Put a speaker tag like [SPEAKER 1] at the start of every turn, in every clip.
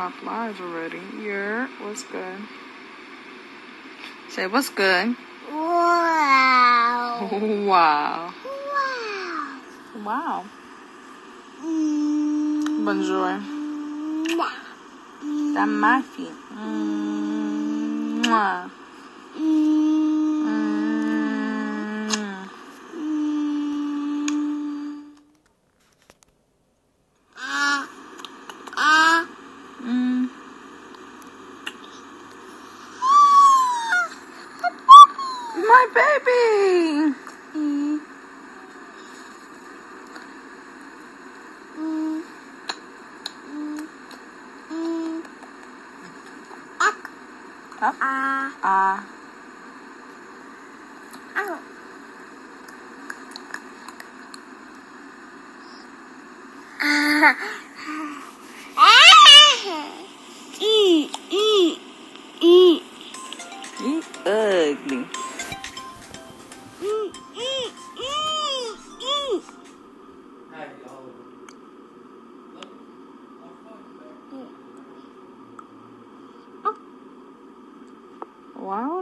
[SPEAKER 1] top live already. Yeah, what's good? Say what's good.
[SPEAKER 2] Wow.
[SPEAKER 1] Wow.
[SPEAKER 2] Wow.
[SPEAKER 1] Wow.
[SPEAKER 2] Mm.
[SPEAKER 1] Bonjour.
[SPEAKER 2] Mwah.
[SPEAKER 1] That my feet. Mm, mwah.
[SPEAKER 2] Mm.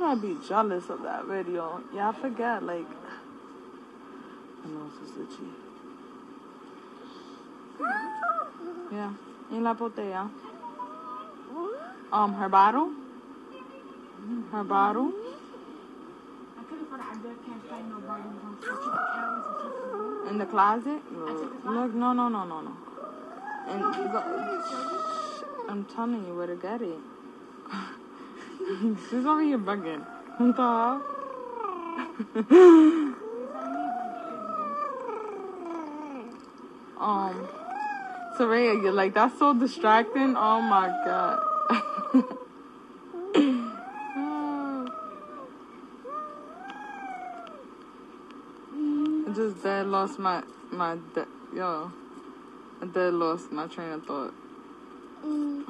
[SPEAKER 1] I be jealous of that video? Y'all forget, like, my nose is itchy. Yeah. In la botella. Um, her bottle. Her bottle.
[SPEAKER 3] I couldn't find it. I just can't find no bottom ones. I took the carrots and took the
[SPEAKER 1] In the closet? Look, no, no, no, no, no. And go, I'm telling you where to get it. She's over here bugging. What the um, Soraya, you're like, that's so distracting. Oh my god. I just dead lost my, my, de- yo. I dead lost my train of thought.
[SPEAKER 2] Mm.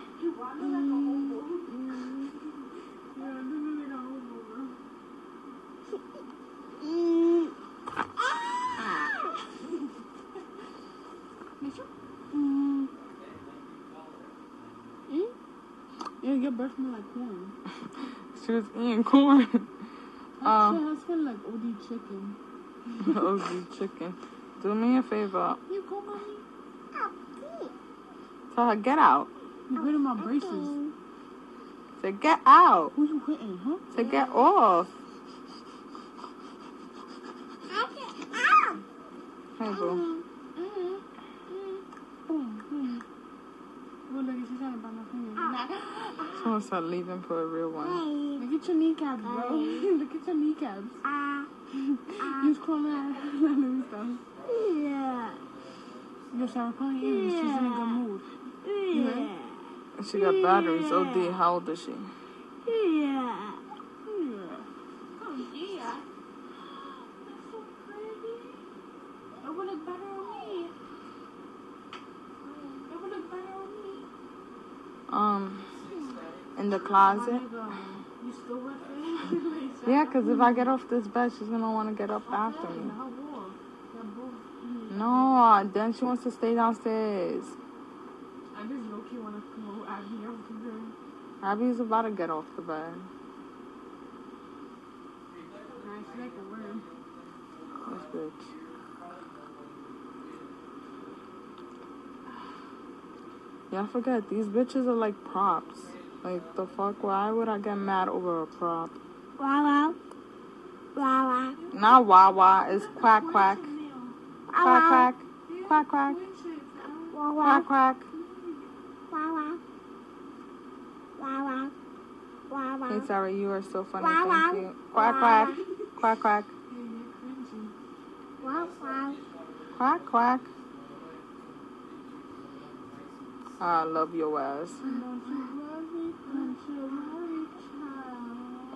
[SPEAKER 2] Mm.
[SPEAKER 3] Mm? Yeah, your breath smell like corn.
[SPEAKER 1] She was eating corn.
[SPEAKER 3] That
[SPEAKER 1] Um,
[SPEAKER 3] shit smell like OD chicken.
[SPEAKER 1] OG chicken. Do me a favor.
[SPEAKER 3] You go, mommy.
[SPEAKER 1] Tell her, get out.
[SPEAKER 3] You hitting my braces.
[SPEAKER 1] Say, get out.
[SPEAKER 3] Who you hitting, huh?
[SPEAKER 1] Say, get off. Hey, boo.
[SPEAKER 3] Mm-hmm. Boom, boom. Look, look, she's trying to bite my finger.
[SPEAKER 1] Someone start leaving for a real one.
[SPEAKER 3] Look at your kneecaps, bro. look at your kneecaps.
[SPEAKER 2] Ah.
[SPEAKER 3] You was crawling out. Let me stop.
[SPEAKER 2] Yeah.
[SPEAKER 3] Yo, Sarah, call your ears. She's in a good mood.
[SPEAKER 2] Yeah.
[SPEAKER 1] She got batteries. OD. How old is she?
[SPEAKER 2] Yeah.
[SPEAKER 3] Oh, yeah. That's so pretty. It would look better on me. It would look better on me.
[SPEAKER 1] Um, in the closet. Yeah, because if I get off this bed, she's going to want to get up after me. No, then she wants to stay downstairs. Abby's about to get off the bed. This bitch. Yeah, I forget. These bitches are like props. Like, the fuck? Why would I get mad over a prop?
[SPEAKER 2] Wow, wow. Wow, wow.
[SPEAKER 1] Not Wawa. It's quack quack. Quack quack. Quack quack.
[SPEAKER 2] Wow,
[SPEAKER 1] Quack quack.
[SPEAKER 2] wow. Wow, wow. Wow, wow.
[SPEAKER 1] Hey, Sarah, you are so funny. Thank you. Quack quack. Quack quack.
[SPEAKER 2] Wow, wow.
[SPEAKER 1] Quack quack. I love your ass.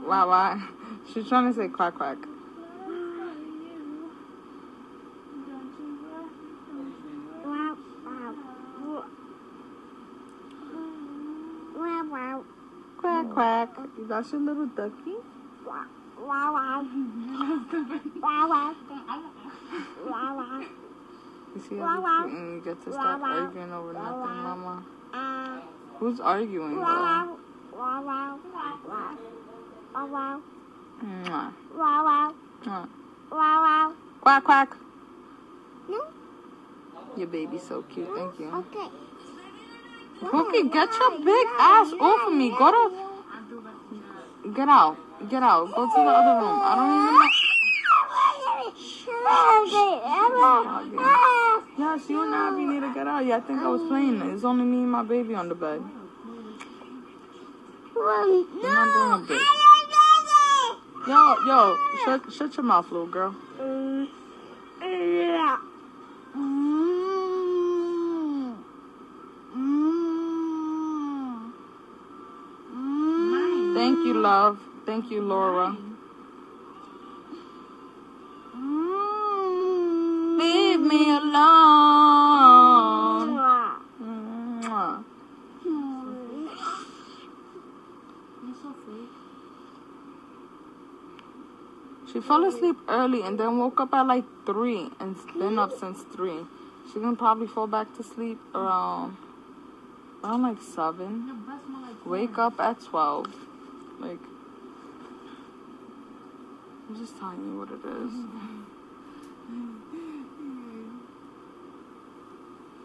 [SPEAKER 1] Wow, wow. She's trying to say quack quack. Quack quack. That's your little ducky.
[SPEAKER 2] Wow, wow. Wow, wow. Wow, wow.
[SPEAKER 1] You see how you, get to stop arguing over nothing, mama. Who's arguing, though?
[SPEAKER 2] Wow, wow, wow, wow, wow, wow,
[SPEAKER 1] Mwah.
[SPEAKER 2] wow, wow, wow.
[SPEAKER 1] Quack, quack.
[SPEAKER 2] No?
[SPEAKER 1] Your baby's so cute. Thank you.
[SPEAKER 2] Okay.
[SPEAKER 1] Cookie, get your big ass off of me. Go to. Get out. Get out. Go to the other room. I don't even know. Yes, you and Abby need to get out. Yeah, I think I was playing. It's only me and my baby on the bed.
[SPEAKER 2] No,
[SPEAKER 1] not doing a bit. Yo, yo, shut, shut your mouth, little girl.
[SPEAKER 2] don't know. Mm. Mm. Mm.
[SPEAKER 1] Thank you, love. Thank you, Laura.
[SPEAKER 2] Mm.
[SPEAKER 1] Leave me alone.
[SPEAKER 2] Mwah.
[SPEAKER 1] Mwah.
[SPEAKER 2] Mm.
[SPEAKER 3] You're so freak.
[SPEAKER 1] She fell asleep early and then woke up at like 3 and been up since 3. She can probably fall back to sleep around, around like 7.
[SPEAKER 3] Your breath smell like
[SPEAKER 1] Wake up at 12. Like, I'm just telling you what it is.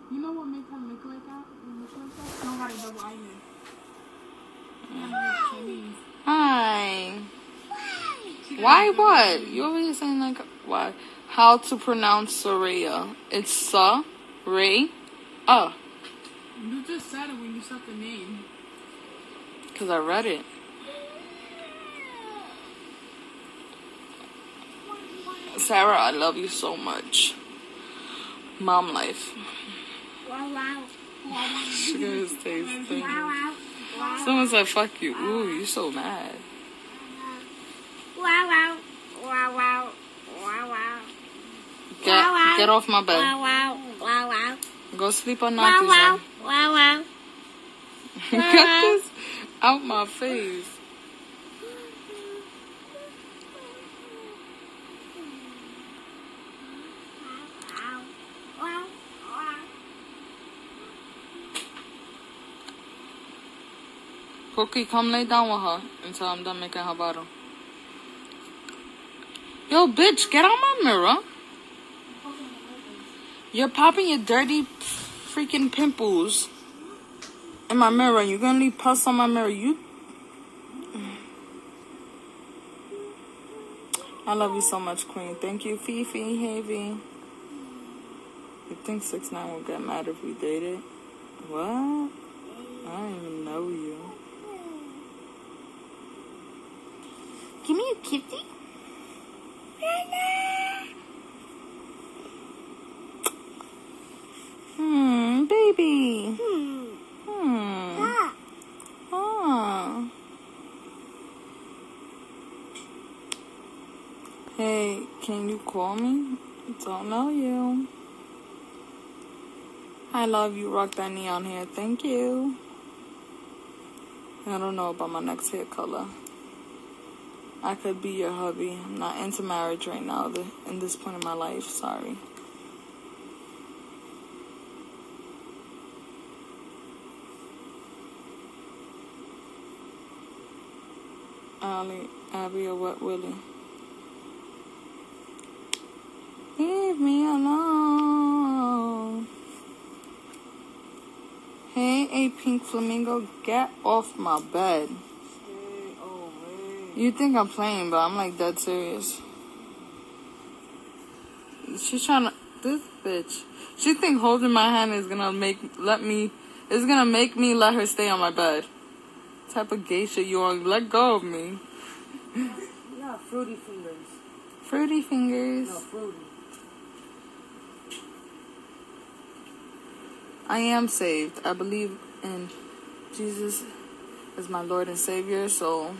[SPEAKER 3] You know what makes her look like that? Look like that? Nobody. Yeah, like
[SPEAKER 1] Hi. Why what? You over here saying like, why? How to pronounce Soraya. It's Sa, Ray, Uh.
[SPEAKER 3] You just said it when you said the name.
[SPEAKER 1] Because I read it. Sarah, I love you so much. Mom life.
[SPEAKER 2] Wow, wow. Wow,
[SPEAKER 1] his taste. thing.
[SPEAKER 2] wow. Wow,
[SPEAKER 1] Someone said, fuck you. Ooh, you're so mad.
[SPEAKER 2] Wow. Wow, wow. Wow, wow.
[SPEAKER 1] Get, get off my bed.
[SPEAKER 2] Wow, wow. Wow, wow.
[SPEAKER 1] Go sleep on
[SPEAKER 2] Wow, wow. Wow, wow.
[SPEAKER 1] Get this out my face.
[SPEAKER 2] Wow, wow. Wow.
[SPEAKER 1] Cookie, come lay down with her until I'm done making her bottle. Yo, bitch, get out my mirror. You're popping your dirty freaking pimples in my mirror. You're gonna leave pus on my mirror. You. I love you so much, Queen. Thank you, Fifi, Havy. You think six nine will get mad if we dated? What? I don't even know you. Give me a kitty. Hmm, baby.
[SPEAKER 2] Hmm.
[SPEAKER 1] Hmm.
[SPEAKER 2] Ah.
[SPEAKER 1] Ah. Hey, call me? Don't know you. I love you. Rock that neon hair. Thank you. I don't know about my next hair color. I could be your hubby. I'm not into marriage right now. In this point in my life, sorry. Ollie, Abby, or what, Willie? Leave me alone. Hey, a pink flamingo, get off my bed. You think I'm playing, but I'm like dead serious. She's trying to. This bitch. She think holding my hand is gonna make let me. Is gonna make me let her stay on my bed. type of geisha you on? Let go of me.
[SPEAKER 4] Yeah, fruity fingers.
[SPEAKER 1] Fruity fingers.
[SPEAKER 4] No, fruity.
[SPEAKER 1] I am saved. I believe in Jesus as my Lord and Savior. So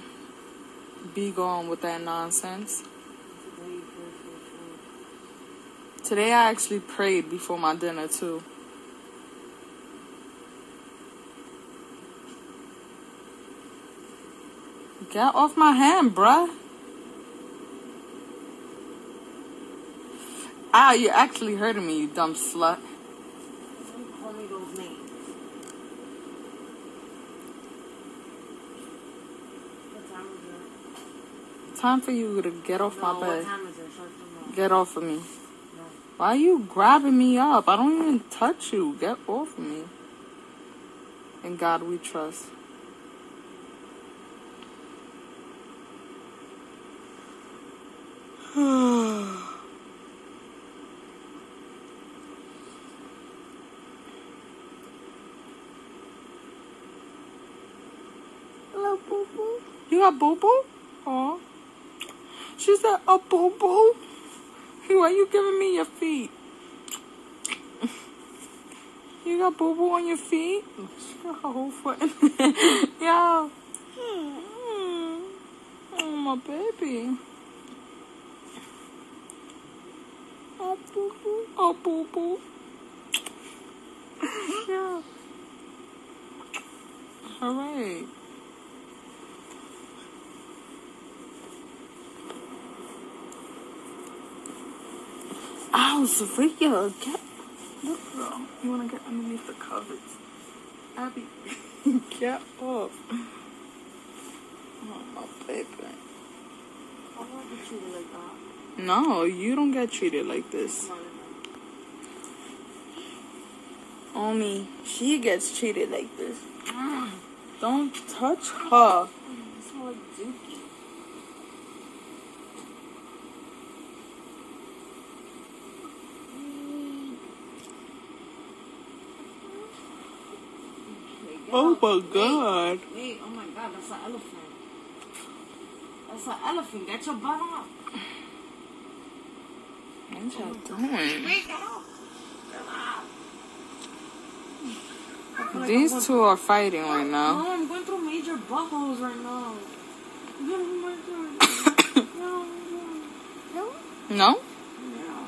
[SPEAKER 1] be gone with that nonsense.
[SPEAKER 4] Today,
[SPEAKER 1] I actually prayed before my dinner too. Get off my hand, bruh. Ah, you're actually hurting me, you dumb slut.
[SPEAKER 4] Don't call me those names.
[SPEAKER 1] Time for you to get off my
[SPEAKER 4] No, what
[SPEAKER 1] bed.
[SPEAKER 4] time is it? Shut them off.
[SPEAKER 1] Get off of me.
[SPEAKER 4] No.
[SPEAKER 1] Why are you grabbing me up? I don't even touch you. Get off of me. In God we trust.
[SPEAKER 2] Little boo boo.
[SPEAKER 1] You got boo boo? Aw. She said, a boo boo? Why you giving me your feet? You got boo boo on your feet? She got her whole foot. yeah. Mm. Oh, my baby.
[SPEAKER 2] Oh, boo boo.
[SPEAKER 1] Oh, boo boo. yeah. All right. Ow, Sophia, get. Look, girl. You want to get underneath the covers. Abby, get up. Oh, my baby.
[SPEAKER 4] I want to treat it like that.
[SPEAKER 1] No, you don't get treated like this.
[SPEAKER 4] Come on,
[SPEAKER 1] Omi, she gets treated like this. Don't touch her.
[SPEAKER 4] It smells like dookie. Okay, get
[SPEAKER 1] Oh my god.
[SPEAKER 4] Wait, oh my god, that's an elephant. That's an elephant. Get your butt up.
[SPEAKER 1] What y'all doing?
[SPEAKER 4] Wait, get up. Get up. I feel like
[SPEAKER 1] These two are fighting right now.
[SPEAKER 4] No, I'm going through major buttholes right now. Get off my charger. no, no.
[SPEAKER 1] No?
[SPEAKER 4] Yeah.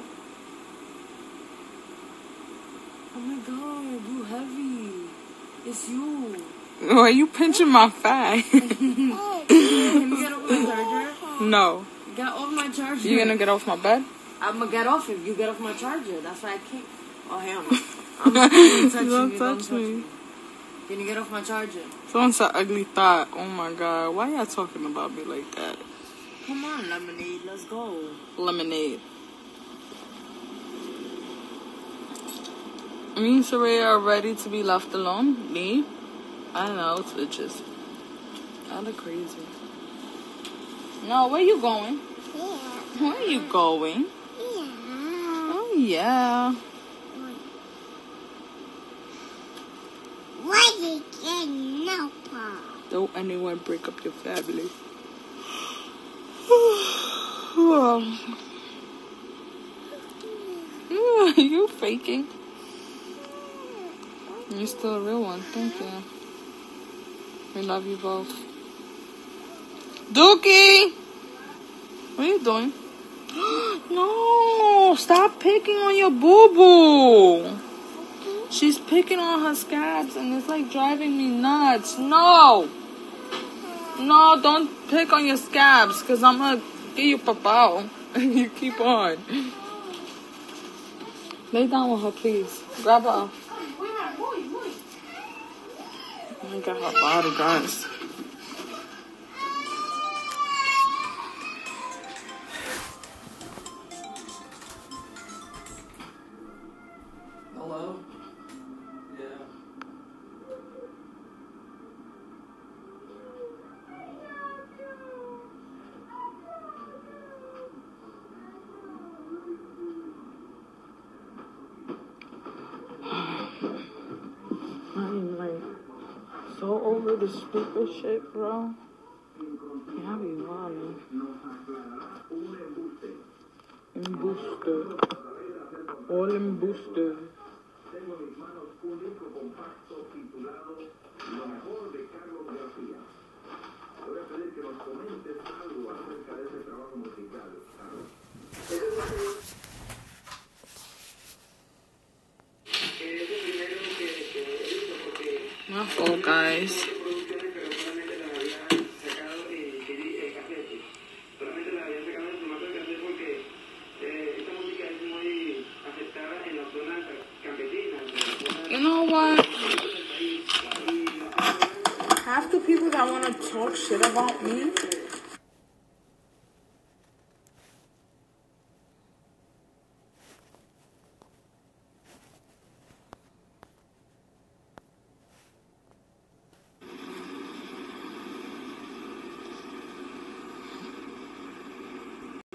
[SPEAKER 4] Oh my god, you heavy. It's you.
[SPEAKER 1] Why are you pinching my thigh?
[SPEAKER 4] Can you get off my charger?
[SPEAKER 1] no.
[SPEAKER 4] Get off my charger.
[SPEAKER 1] You gonna get off my bed?
[SPEAKER 4] I'm gonna get off if you get off my charger. That's why I can't. Oh hell no. I'm not gonna touch
[SPEAKER 1] Don't
[SPEAKER 4] you.
[SPEAKER 1] touch me.
[SPEAKER 4] Can you get off my charger?
[SPEAKER 1] Someone said ugly thought. Oh my god. Why y'all talking about me like that?
[SPEAKER 4] Come on, lemonade. Let's go.
[SPEAKER 1] Lemonade. Me and Saraya are ready to be left alone. Me? I don't know, twitches. I look crazy. No, where you going?
[SPEAKER 2] Yeah.
[SPEAKER 1] Where are you going?
[SPEAKER 2] Yeah.
[SPEAKER 1] Oh yeah.
[SPEAKER 2] Why you get no?
[SPEAKER 1] Don't anyone break up your family. you faking? You're still a real one. Thank you. We love you both. Dookie! What are you doing? no! Stop picking on your boo boo! She's picking on her scabs and it's like driving me nuts. No! No, don't pick on your scabs because I'm gonna give you papao. And you keep on. Lay down with her, please. Grab her. I got her body, guys.
[SPEAKER 5] Hello? Yeah.
[SPEAKER 1] I'm like over stupid shit, bro. Yeah, I be wildin'. Embuste. All embuste. My fault, guys. You know what? Half the people that want to talk shit about me